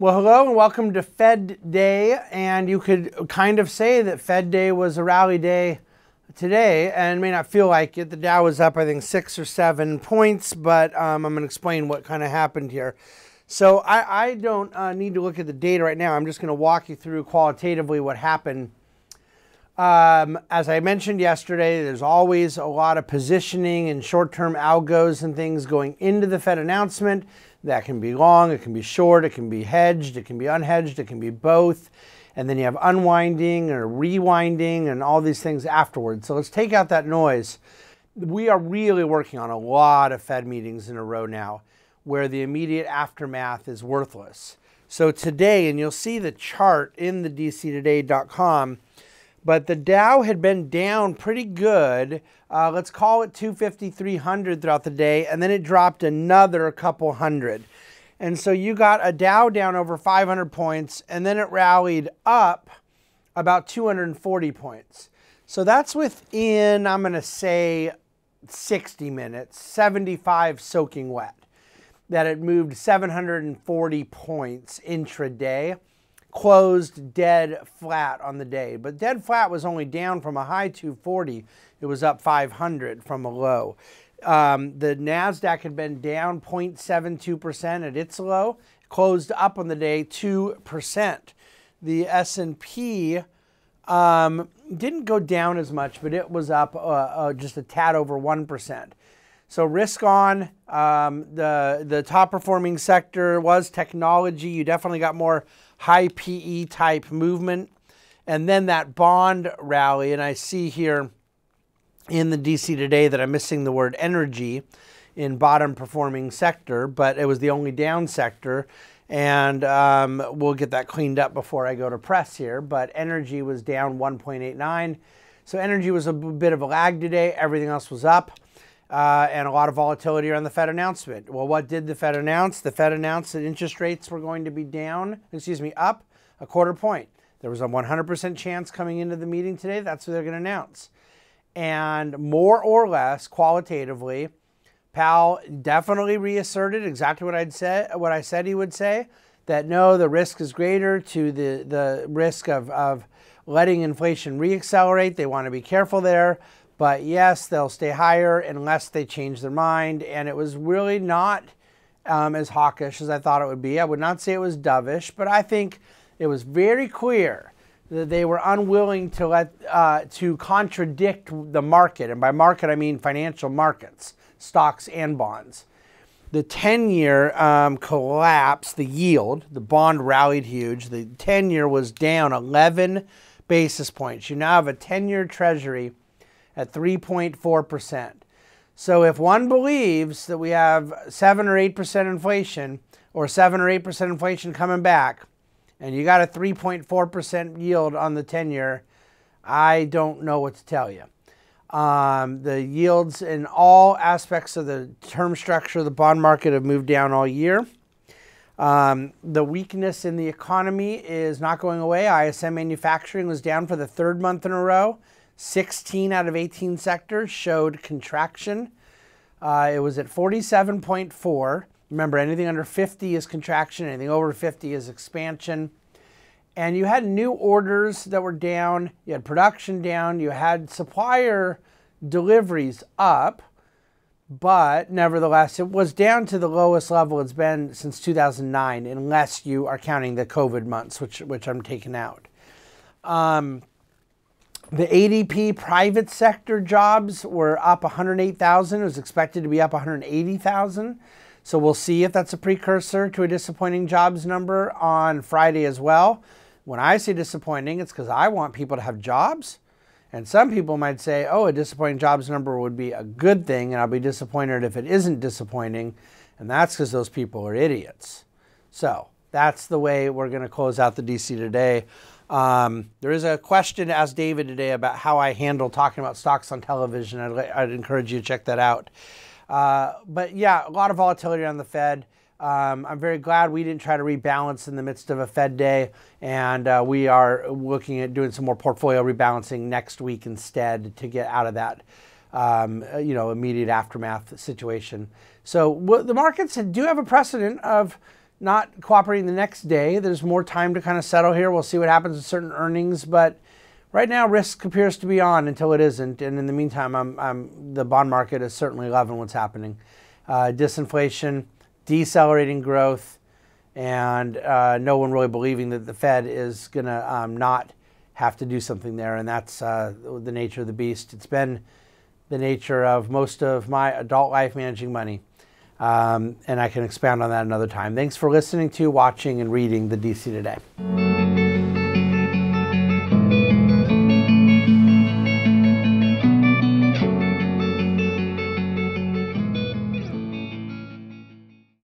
Well, hello and welcome to Fed Day. And you could kind of say that Fed Day was a rally day today, and may not feel like it. The Dow was up, I think, six or seven points, but um, I'm going to explain what kind of happened here. So I, I don't uh, need to look at the data right now. I'm just going to walk you through qualitatively what happened. Um, as I mentioned yesterday, there's always a lot of positioning and short-term algos and things going into the Fed announcement. That can be long, it can be short, it can be hedged, it can be unhedged, it can be both. And then you have unwinding or rewinding and all these things afterwards. So let's take out that noise. We are really working on a lot of Fed meetings in a row now where the immediate aftermath is worthless. So today, and you'll see the chart in the dctoday.com, but the Dow had been down pretty good. Uh, let's call it 250, 300 throughout the day, and then it dropped another couple hundred. And so you got a Dow down over 500 points, and then it rallied up about 240 points. So that's within, I'm going to say, 60 minutes, 75 soaking wet, that it moved 740 points intraday closed dead flat on the day. But dead flat was only down from a high 240. It was up 500 from a low. Um, the NASDAQ had been down 0.72% at its low, closed up on the day 2%. The S&P um, didn't go down as much, but it was up uh, uh, just a tad over 1%. So risk on, um, the, the top performing sector was technology. You definitely got more high PE type movement. And then that bond rally, and I see here in the DC today that I'm missing the word energy in bottom performing sector, but it was the only down sector. And um, we'll get that cleaned up before I go to press here. But energy was down 1.89. So energy was a bit of a lag today. Everything else was up uh, and a lot of volatility around the Fed announcement. Well, what did the Fed announce? The Fed announced that interest rates were going to be down, excuse me, up a quarter point. There was a 100% chance coming into the meeting today. That's what they're going to announce. And more or less qualitatively, Powell definitely reasserted exactly what I'd said, what I said he would say, that no, the risk is greater to the, the risk of, of letting inflation reaccelerate. They want to be careful there. But yes, they'll stay higher unless they change their mind. And it was really not um, as hawkish as I thought it would be. I would not say it was dovish, but I think it was very clear that they were unwilling to let uh, to contradict the market, and by market I mean financial markets, stocks and bonds. The 10-year um, collapsed. The yield, the bond rallied huge. The 10-year was down 11 basis points. You now have a 10-year Treasury at 3.4%. So if one believes that we have 7 or 8% inflation or 7 or 8% inflation coming back and you got a 3.4% yield on the 10 year, I don't know what to tell you. Um, the yields in all aspects of the term structure of the bond market have moved down all year. Um, the weakness in the economy is not going away. ISM manufacturing was down for the third month in a row. 16 out of 18 sectors showed contraction. Uh, it was at 47.4. Remember, anything under 50 is contraction, anything over 50 is expansion. And you had new orders that were down, you had production down, you had supplier deliveries up, but nevertheless, it was down to the lowest level it's been since 2009, unless you are counting the COVID months, which, which I'm taking out. Um, the ADP private sector jobs were up 108,000. It was expected to be up 180,000. So we'll see if that's a precursor to a disappointing jobs number on Friday as well. When I say disappointing, it's because I want people to have jobs. And some people might say, oh, a disappointing jobs number would be a good thing, and I'll be disappointed if it isn't disappointing. And that's because those people are idiots. So that's the way we're going to close out the DC today. Um, there is a question to ask David today about how I handle talking about stocks on television. I'd, I'd encourage you to check that out. Uh, but yeah, a lot of volatility on the Fed. Um, I'm very glad we didn't try to rebalance in the midst of a Fed day, and uh, we are looking at doing some more portfolio rebalancing next week instead to get out of that, um, you know, immediate aftermath situation. So the markets do have a precedent of not cooperating the next day. There's more time to kind of settle here. We'll see what happens with certain earnings, but right now risk appears to be on until it isn't. And in the meantime, I'm, I'm, the bond market is certainly loving what's happening. Uh, disinflation, decelerating growth, and uh, no one really believing that the Fed is going to um, not have to do something there. And that's uh, the nature of the beast. It's been the nature of most of my adult life managing money. Um, and I can expand on that another time. Thanks for listening to, watching, and reading the DC Today.